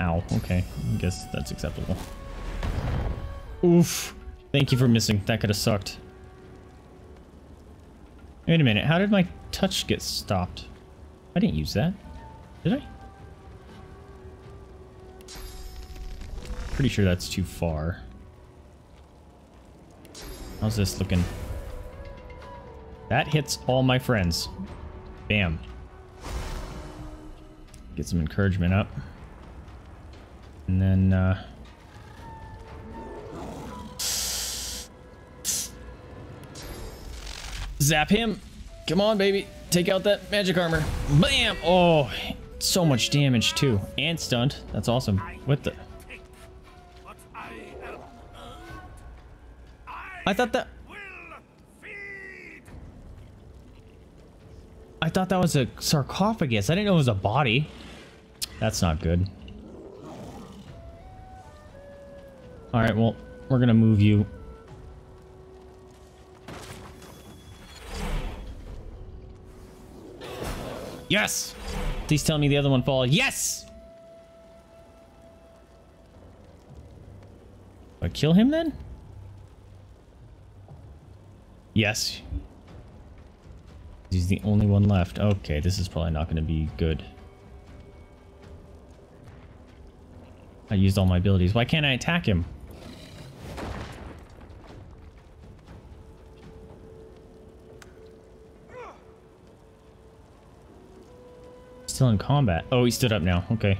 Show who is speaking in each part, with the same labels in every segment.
Speaker 1: Ow. Okay. I guess that's acceptable. Oof. Thank you for missing. That could have sucked. Wait a minute. How did my touch get stopped? I didn't use that. Did I? Pretty sure that's too far. How's this looking? That hits all my friends. Bam. Get some encouragement up. And then, uh... Zap him. Come on, baby. Take out that magic armor. Bam! Oh, so much damage, too. And stunned. That's awesome. What the... I thought that... I thought that was a sarcophagus. I didn't know it was a body. That's not good. Alright, well, we're gonna move you. Yes! Please tell me the other one fall. Yes! I kill him then? Yes. He's the only one left. Okay, this is probably not going to be good. I used all my abilities. Why can't I attack him? Still in combat. Oh, he stood up now. Okay.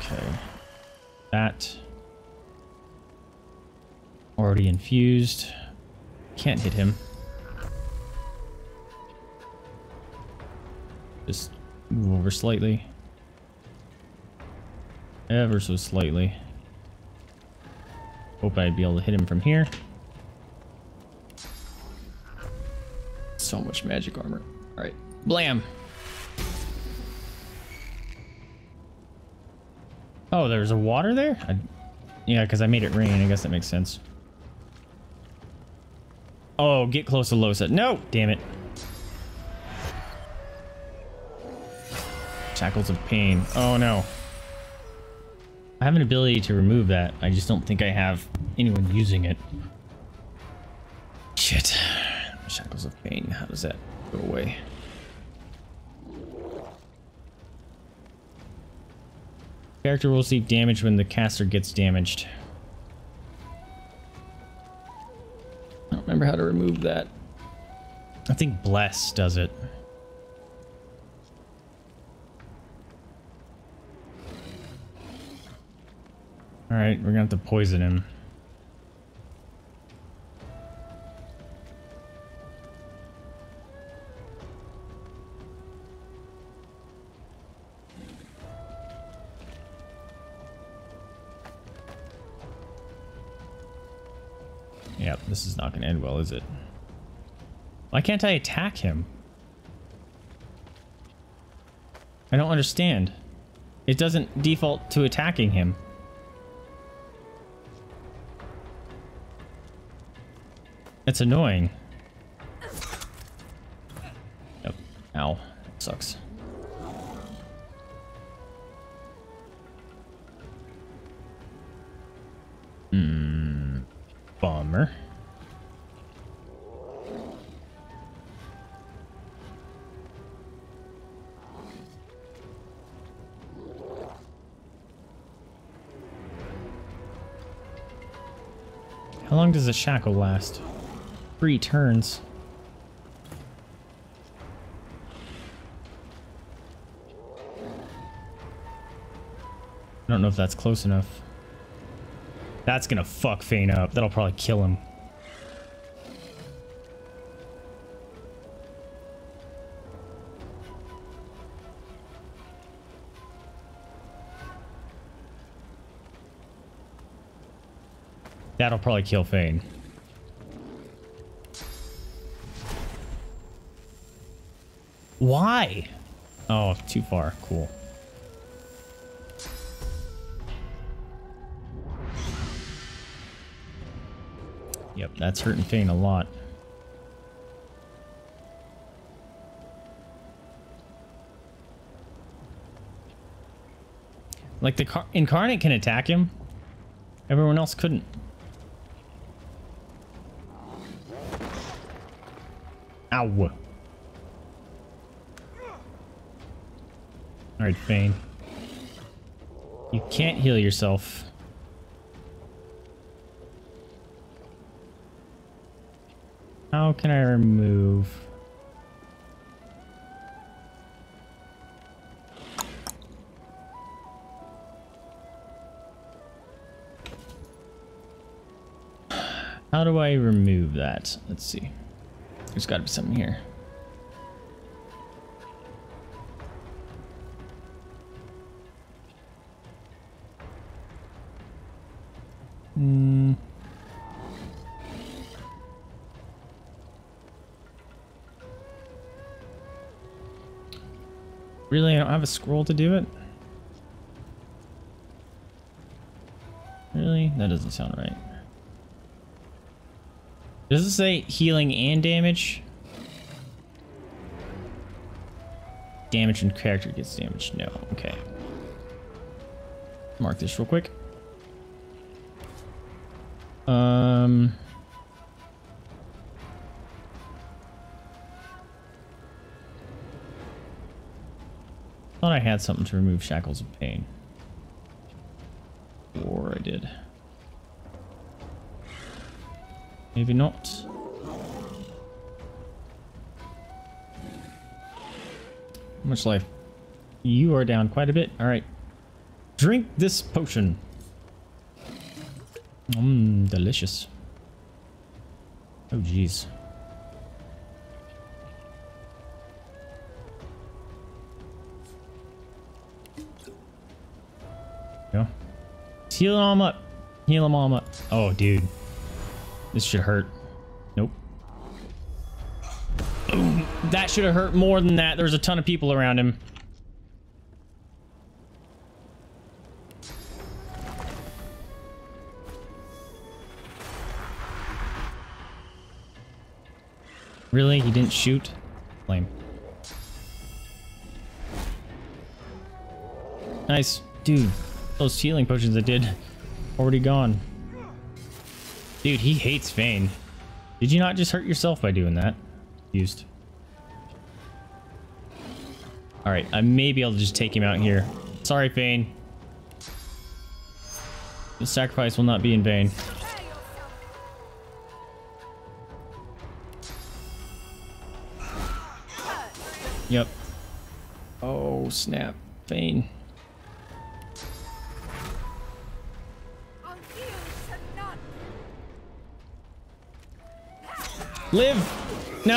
Speaker 1: Okay. That. Already infused. Can't hit him. Just move over slightly. Ever so slightly. Hope I'd be able to hit him from here. So much magic armor. Alright. Blam! Oh, there's a water there? I, yeah, because I made it rain. I guess that makes sense. Oh, get close to Lohse. No! Damn it. Shackles of Pain. Oh, no. I have an ability to remove that. I just don't think I have anyone using it. Shit. Of Pain. How does that go away? Character will receive damage when the caster gets damaged. I don't remember how to remove that. I think Bless does it. Alright, we're gonna have to poison him. Is it? Why can't I attack him? I don't understand. It doesn't default to attacking him. It's annoying. Ow. That sucks. Long does a shackle last? Three turns. I don't know if that's close enough. That's gonna fuck Fane up. That'll probably kill him. That'll probably kill Fane. Why? Oh, too far. Cool. Yep, that's hurting Fane a lot. Like the incarnate can attack him. Everyone else couldn't. Ow. Alright, Fane. You can't heal yourself. How can I remove... How do I remove that? Let's see. There's got to be something here. Hmm. Really, I don't have a scroll to do it? Really? That doesn't sound right. Does it say healing and damage? Damage and character gets damaged. No. Okay. Mark this real quick. Um... Thought I had something to remove shackles of pain. Or I did. Maybe not. Much life? You are down quite a bit. All right. Drink this potion. Mmm, delicious. Oh, jeez. Go. Heal them up. Heal them all up. Oh, dude. This should hurt. Nope. that should have hurt more than that. There's a ton of people around him. Really? He didn't shoot? Lame. Nice. Dude, those healing potions I did already gone. Dude, he hates Fane. Did you not just hurt yourself by doing that? Used. Alright, I may be able to just take him out here. Sorry, Fane. The sacrifice will not be in vain. Yep. Oh, snap. Fane. Live! No!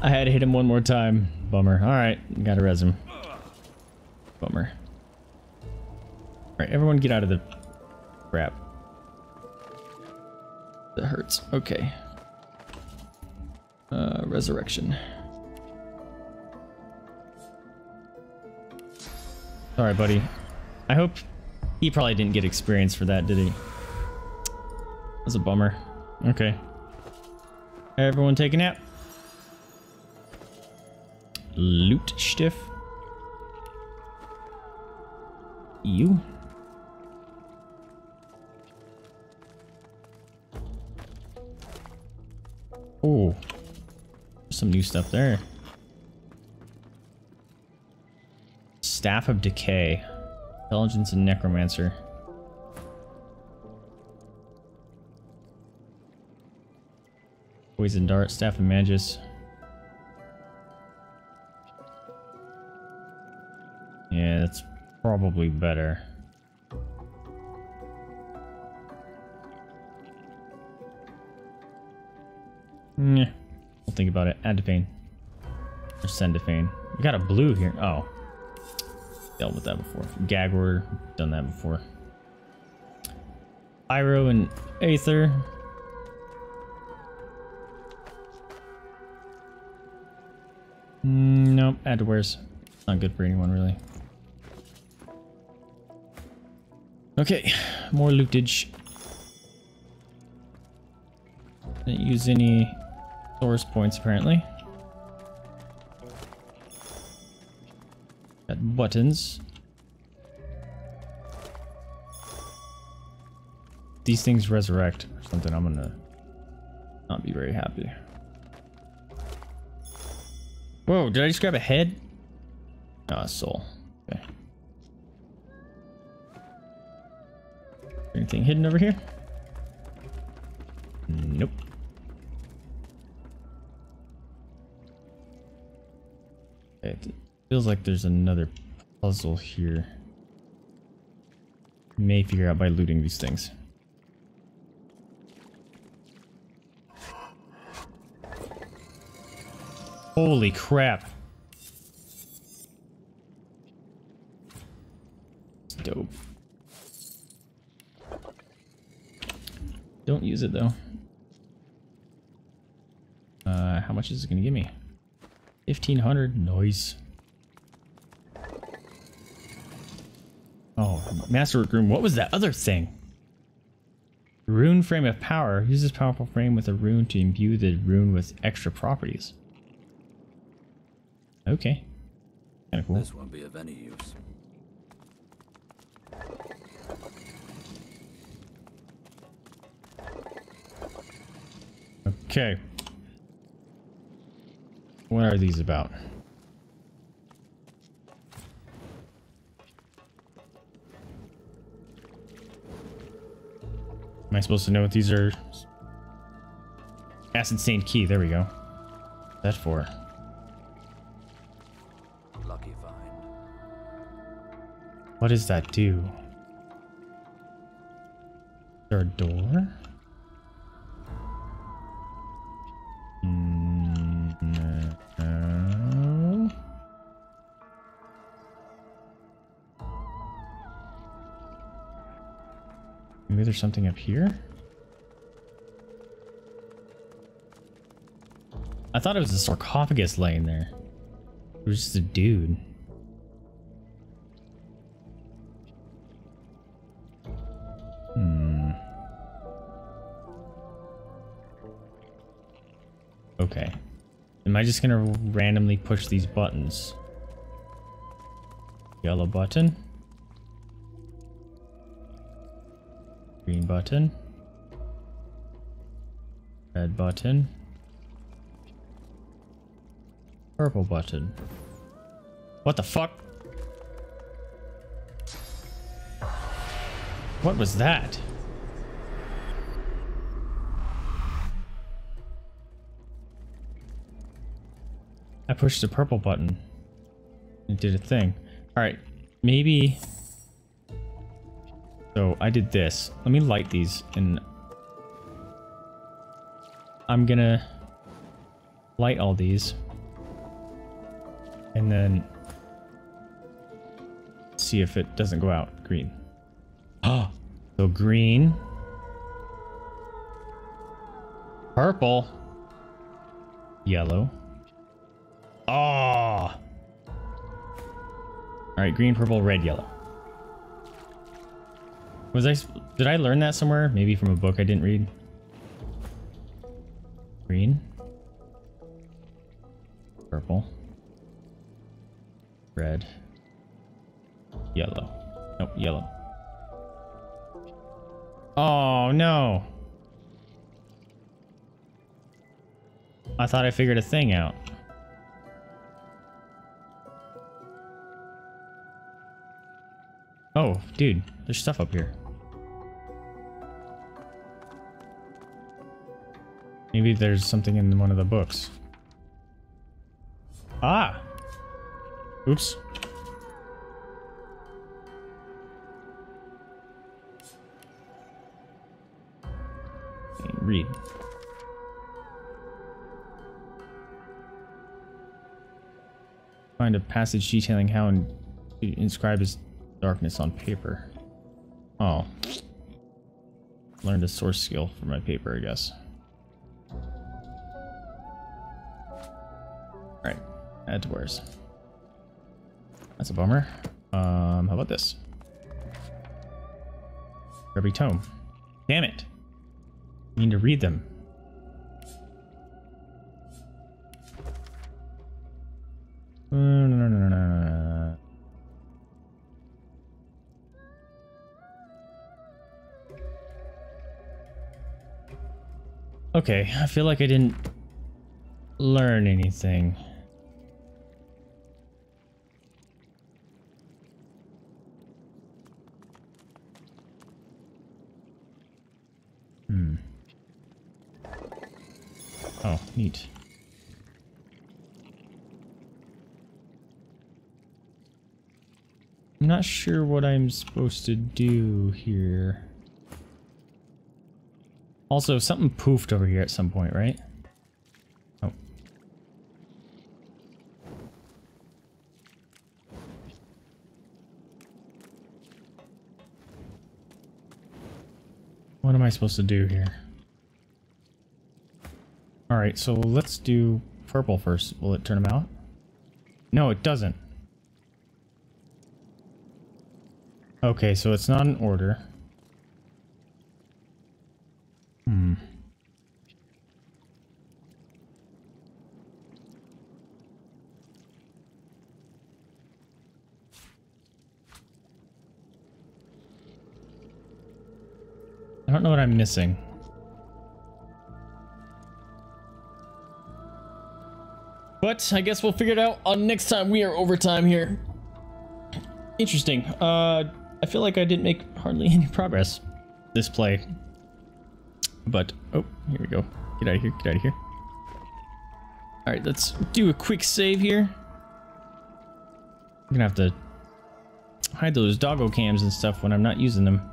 Speaker 1: I had to hit him one more time. Bummer. Alright, gotta res him. Bummer. Alright, everyone get out of the crap. That hurts. Okay. Uh, resurrection. Sorry, buddy. I hope he probably didn't get experience for that, did he? That's a bummer. Okay. Everyone take a nap. Loot stiff. You. Oh. Some new stuff there. Staff of Decay. Intelligence and Necromancer. Poison Dart, Staff of Magus. Yeah, that's probably better. Yeah, we'll think about it. Add to Fane. Or send to Fane. We got a blue here. Oh. Dealt with that before. Gag order. Done that before. Pyro and Aether. Mm, nope, adware's not good for anyone really. Okay, more lootage. Didn't use any source points apparently. Got buttons. These things resurrect or something, I'm gonna not be very happy. Whoa, did I just grab a head? Ah, oh, soul. Okay. Anything hidden over here? Nope. It feels like there's another puzzle here. May figure out by looting these things. Holy crap. It's dope. Don't use it though. Uh, how much is it gonna give me? 1500, noise. Oh, Masterwork Room. What was that other thing? Rune Frame of Power. Use this powerful frame with a rune to imbue the rune with extra properties. Okay. Kinda cool.
Speaker 2: This won't be of any use.
Speaker 1: Okay. What are these about? Am I supposed to know what these are? Acid stained key. There we go. What's that for? What does that do? Is there a door? Mm. Maybe there's something up here? I thought it was a sarcophagus laying there. It was just a dude. I just gonna randomly push these buttons? Yellow button. Green button. Red button. Purple button. What the fuck? What was that? I pushed the purple button. It did a thing. Alright, maybe... So, I did this. Let me light these and... I'm gonna... Light all these. And then... See if it doesn't go out. Green. Ah! so green. Purple. Yellow. Ah. Oh. All right, green, purple, red, yellow. Was I did I learn that somewhere? Maybe from a book I didn't read. Green. Purple. Red. Yellow. Nope, yellow. Oh, no. I thought I figured a thing out. Oh, dude, there's stuff up here. Maybe there's something in one of the books. Ah! Oops. Read. Find a passage detailing how in inscribe his darkness on paper. Oh. Learned a source skill for my paper, I guess. Alright, add to where's. That's a bummer. Um, how about this? Every tome. Damn it. I need to read them. No, no, no, no, no. Okay, I feel like I didn't learn anything. Hmm. Oh, neat. I'm not sure what I'm supposed to do here. Also, something poofed over here at some point, right? Oh. What am I supposed to do here? Alright, so let's do purple first. Will it turn them out? No, it doesn't. Okay, so it's not in order. Hmm. I don't know what I'm missing. But I guess we'll figure it out on next time we are overtime here. Interesting. Uh, I feel like I didn't make hardly any progress this play. But, oh, here we go. Get out of here, get out of here. Alright, let's do a quick save here. I'm gonna have to hide those doggo cams and stuff when I'm not using them.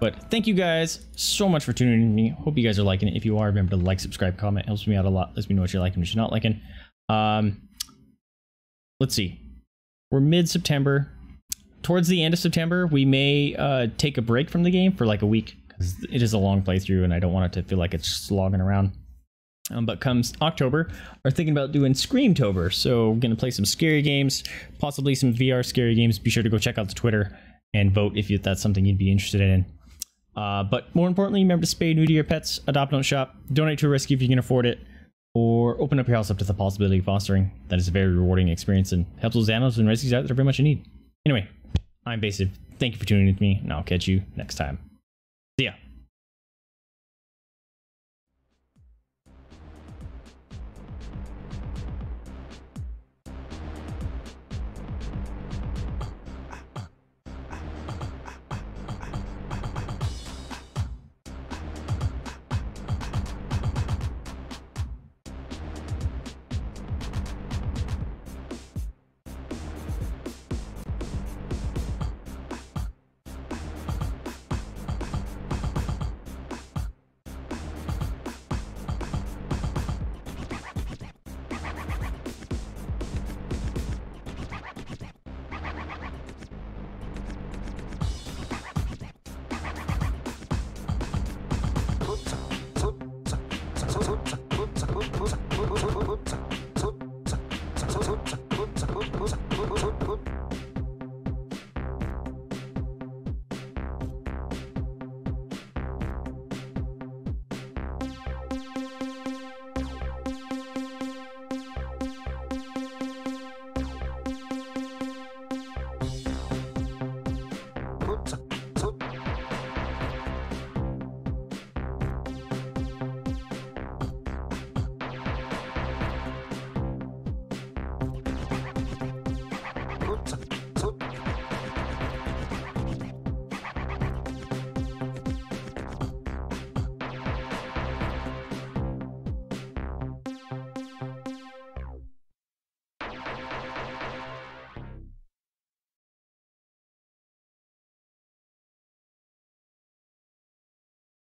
Speaker 1: But thank you guys so much for tuning in me. Hope you guys are liking it. If you are, remember to like, subscribe, comment. It helps me out a lot. Lets me know what you're liking, what you're not liking. Um, let's see. We're mid-September. Towards the end of September, we may uh, take a break from the game for like a week because it is a long playthrough and I don't want it to feel like it's slogging around. Um, but comes October, we're thinking about doing Screamtober. So we're going to play some scary games, possibly some VR scary games. Be sure to go check out the Twitter and vote if that's something you'd be interested in. Uh, but more importantly, remember to spay new to your pets, adopt, don't shop, donate to a rescue if you can afford it, or open up your house up to the possibility of fostering. That is a very rewarding experience and helps those animals and rescues out that are very much in need. Anyway, I'm Vaesive. Thank you for tuning in with me, and I'll catch you next time. See ya.